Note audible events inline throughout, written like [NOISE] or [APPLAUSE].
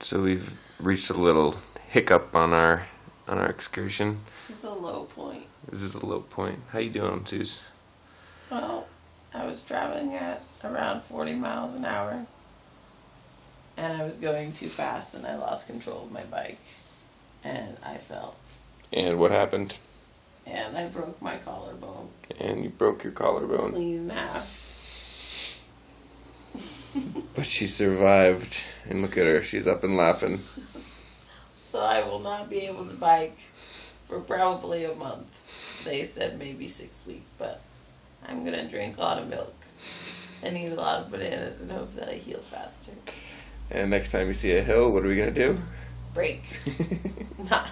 So we've reached a little hiccup on our on our excursion. This is a low point. This is a low point. How you doing, Suze? Well, I was traveling at around 40 miles an hour, and I was going too fast, and I lost control of my bike, and I fell, And what happened? and I broke my collarbone And you broke your collarbone. clean in half. But she survived. And look at her. She's up and laughing. [LAUGHS] so I will not be able to bike for probably a month. They said maybe six weeks, but I'm gonna drink a lot of milk and eat a lot of bananas in hopes that I heal faster. And next time you see a hill, what are we gonna do? Brake. [LAUGHS] [LAUGHS] Nah.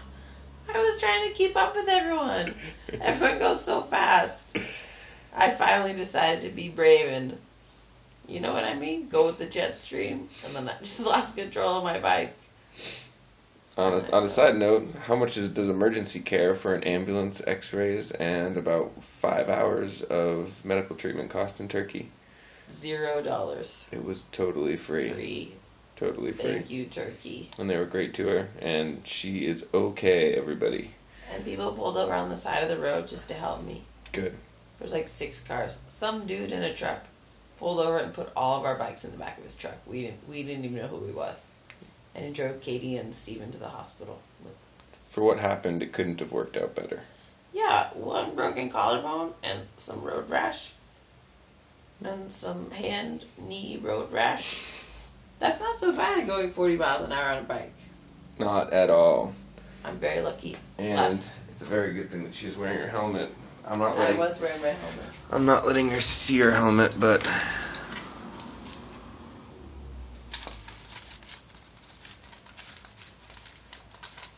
I was trying to keep up with everyone. Everyone goes so fast. I finally decided to be brave and, you know what I mean? Go with the jet stream. And then I [LAUGHS] just lost control of my bike. on, a, on a side note, how much is, does emergency care for an ambulance, X-rays, and about five hours of medical treatment cost in Turkey? Zero dollars. It was totally free. Free. Totally free. Thank you, Turkey. And they were great to her, and she is okay. Everybody, And people pulled over on the side of the road just to help me. good. There was like six cars. Some dude in a truck pulled over and put all of our bikes in the back of his truck. We didn't we didn't even know who he was. And he drove Katie and Steven to the hospital. For what happened, it couldn't have worked out better. Yeah, one broken collarbone and some road rash. And some hand knee road rash. That's not so bad going 40 miles an hour on a bike. Not at all. I'm very lucky. And Last. it's a very good thing that she's wearing her helmet. I'm not I letting. was wearing my helmet. I'm not letting her see her helmet, but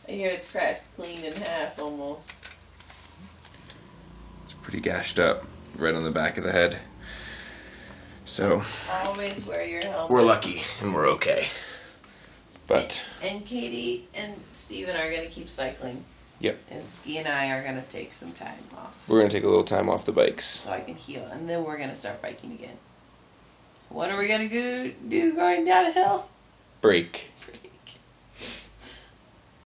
I hear it's cracked clean in half almost. it's pretty gashed up, right on the back of the head. So Always wear your helmet. we're lucky and we're okay. But And Katie and Steven are going to keep cycling. Yep. And Ski and I are going to take some time off we're gonna take a little time off the bikes. so I can heal. And then we're going to start biking again. What are we going to go, do going down a hill? Brake. Brake.